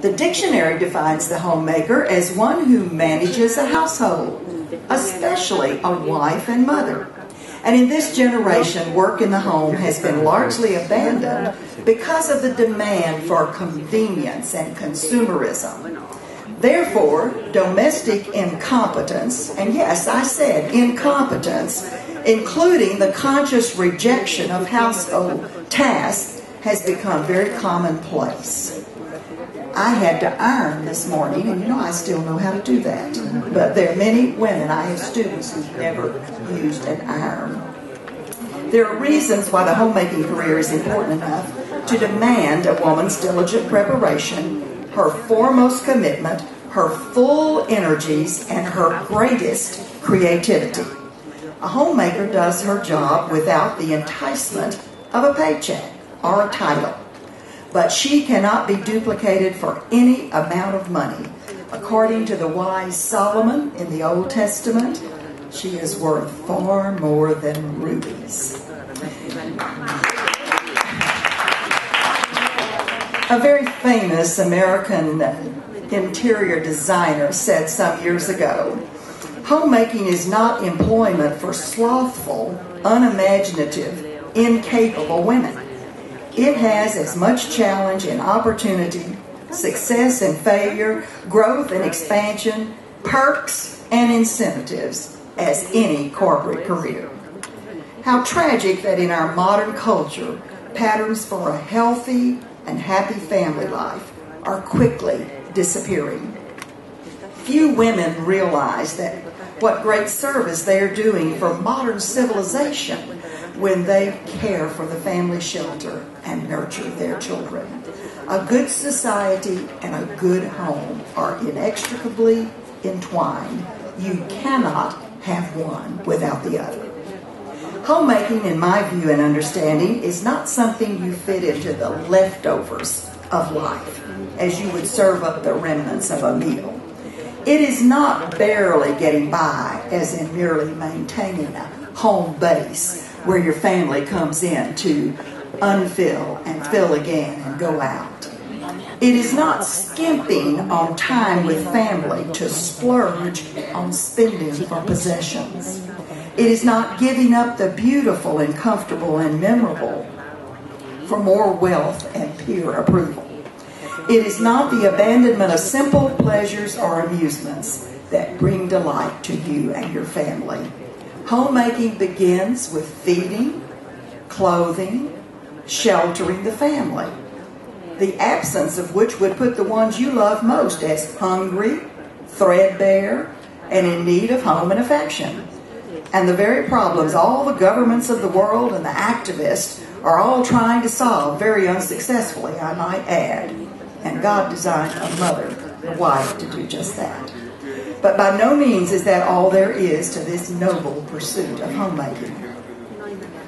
The dictionary defines the homemaker as one who manages a household, especially a wife and mother. And in this generation, work in the home has been largely abandoned because of the demand for convenience and consumerism. Therefore, domestic incompetence, and yes, I said incompetence, including the conscious rejection of household tasks, has become very commonplace. I had to iron this morning, and you know I still know how to do that. But there are many women, I have students who've never used an iron. There are reasons why the homemaking career is important enough to demand a woman's diligent preparation, her foremost commitment, her full energies, and her greatest creativity. A homemaker does her job without the enticement of a paycheck or a title but she cannot be duplicated for any amount of money. According to the wise Solomon in the Old Testament, she is worth far more than rubies. A very famous American interior designer said some years ago Homemaking is not employment for slothful, unimaginative, incapable women. It has as much challenge and opportunity, success and failure, growth and expansion, perks and incentives as any corporate career. How tragic that in our modern culture, patterns for a healthy and happy family life are quickly disappearing. Few women realize that what great service they are doing for modern civilization when they care for the family shelter and nurture their children. A good society and a good home are inextricably entwined. You cannot have one without the other. Homemaking, in my view and understanding, is not something you fit into the leftovers of life, as you would serve up the remnants of a meal. It is not barely getting by, as in merely maintaining a home base where your family comes in to unfill and fill again and go out. It is not skimping on time with family to splurge on spending for possessions. It is not giving up the beautiful and comfortable and memorable for more wealth and peer approval. It is not the abandonment of simple pleasures or amusements that bring delight to you and your family. Homemaking begins with feeding, clothing, sheltering the family, the absence of which would put the ones you love most as hungry, threadbare, and in need of home and affection. And the very problems all the governments of the world and the activists are all trying to solve very unsuccessfully, I might add. And God designed a mother, a wife, to do just that. But by no means is that all there is to this noble pursuit of homemaking,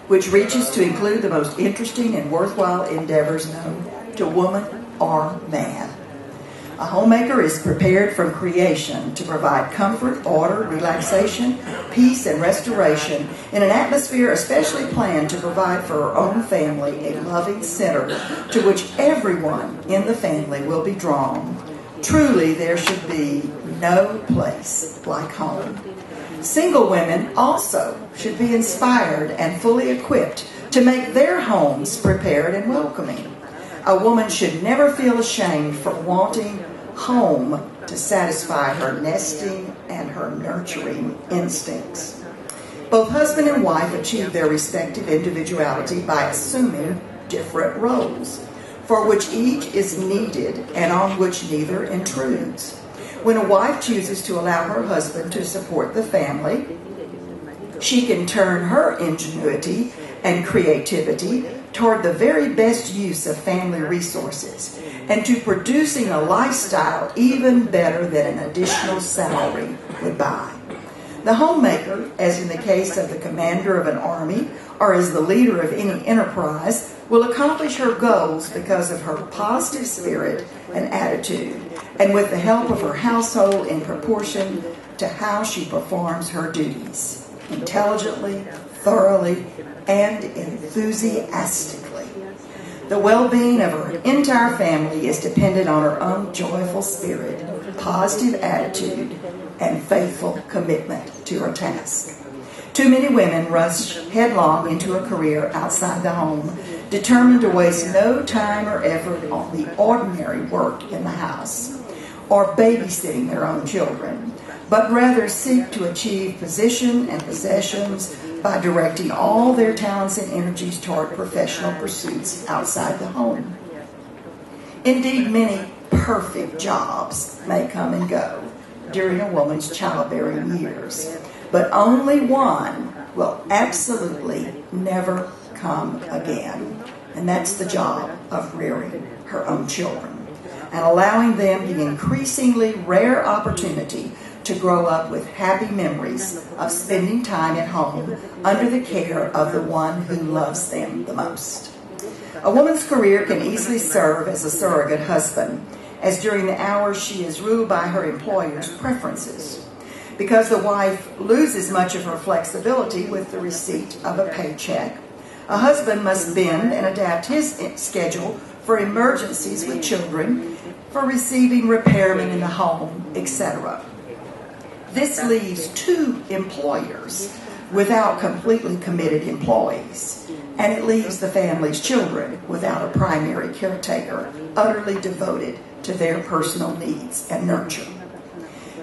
which reaches to include the most interesting and worthwhile endeavors known to woman or man. A homemaker is prepared from creation to provide comfort, order, relaxation, peace, and restoration in an atmosphere especially planned to provide for her own family a loving center to which everyone in the family will be drawn. Truly, there should be no place like home. Single women also should be inspired and fully equipped to make their homes prepared and welcoming. A woman should never feel ashamed for wanting home to satisfy her nesting and her nurturing instincts. Both husband and wife achieve their respective individuality by assuming different roles, for which each is needed and on which neither intrudes. When a wife chooses to allow her husband to support the family, she can turn her ingenuity and creativity toward the very best use of family resources and to producing a lifestyle even better than an additional salary would buy. The homemaker, as in the case of the commander of an army or as the leader of any enterprise, will accomplish her goals because of her positive spirit and attitude, and with the help of her household in proportion to how she performs her duties intelligently, thoroughly, and enthusiastically. The well being of her entire family is dependent on her own joyful spirit, positive attitude, and faithful commitment to her task. Too many women rush headlong into a career outside the home, determined to waste no time or effort on the ordinary work in the house or babysitting their own children, but rather seek to achieve position and possessions by directing all their talents and energies toward professional pursuits outside the home. Indeed, many perfect jobs may come and go during a woman's childbearing years but only one will absolutely never come again. And that's the job of rearing her own children and allowing them the increasingly rare opportunity to grow up with happy memories of spending time at home under the care of the one who loves them the most. A woman's career can easily serve as a surrogate husband, as during the hours she is ruled by her employer's preferences because the wife loses much of her flexibility with the receipt of a paycheck. A husband must bend and adapt his schedule for emergencies with children, for receiving repairmen in the home, etc. This leaves two employers without completely committed employees, and it leaves the family's children without a primary caretaker utterly devoted to their personal needs and nurture.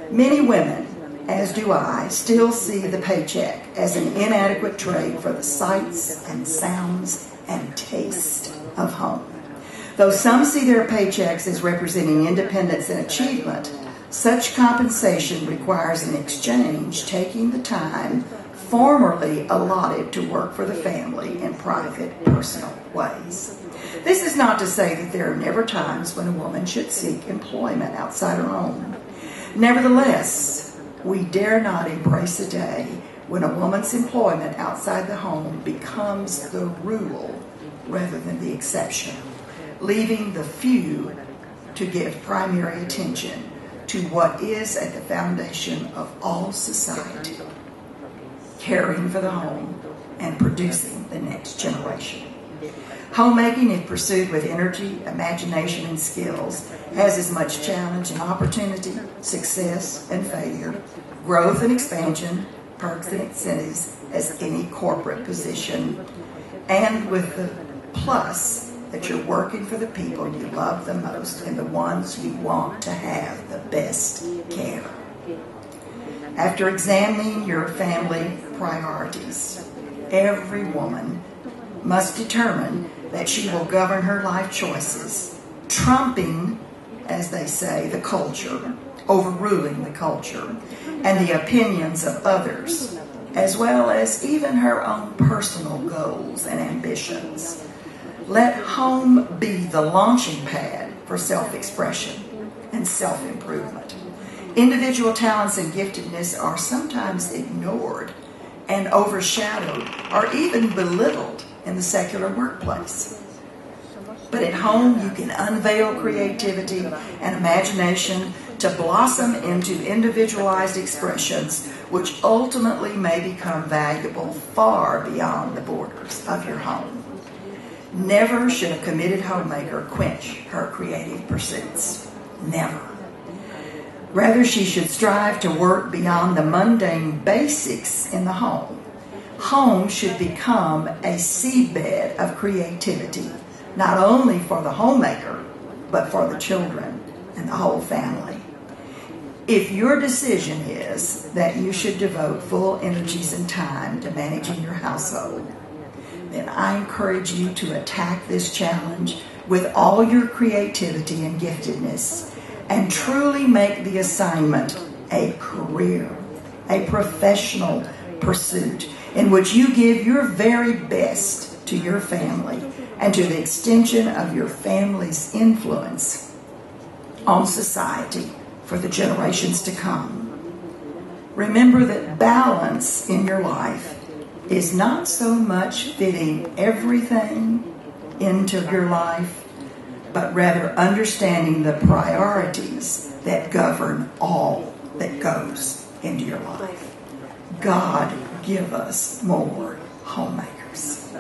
Many women as do I, still see the paycheck as an inadequate trade for the sights and sounds and taste of home. Though some see their paychecks as representing independence and achievement, such compensation requires an exchange taking the time formerly allotted to work for the family in private, personal ways. This is not to say that there are never times when a woman should seek employment outside her home. Nevertheless, we dare not embrace a day when a woman's employment outside the home becomes the rule rather than the exception, leaving the few to give primary attention to what is at the foundation of all society caring for the home and producing the next generation. Homemaking, if pursued with energy, imagination, and skills, has as much challenge and opportunity, success and failure, growth and expansion, perks and incentives as any corporate position, and with the plus that you're working for the people you love the most and the ones you want to have the best care. After examining your family priorities, every woman must determine that she will govern her life choices, trumping, as they say, the culture, overruling the culture, and the opinions of others, as well as even her own personal goals and ambitions. Let home be the launching pad for self expression and self improvement. Individual talents and giftedness are sometimes ignored and overshadowed or even belittled in the secular workplace. But at home, you can unveil creativity and imagination to blossom into individualized expressions which ultimately may become valuable far beyond the borders of your home. Never should a committed homemaker quench her creative pursuits. Never. Rather, she should strive to work beyond the mundane basics in the home home should become a seedbed of creativity, not only for the homemaker, but for the children and the whole family. If your decision is that you should devote full energies and time to managing your household, then I encourage you to attack this challenge with all your creativity and giftedness and truly make the assignment a career, a professional pursuit in which you give your very best to your family and to the extension of your family's influence on society for the generations to come. Remember that balance in your life is not so much fitting everything into your life, but rather understanding the priorities that govern all that goes into your life. God give us more homemakers.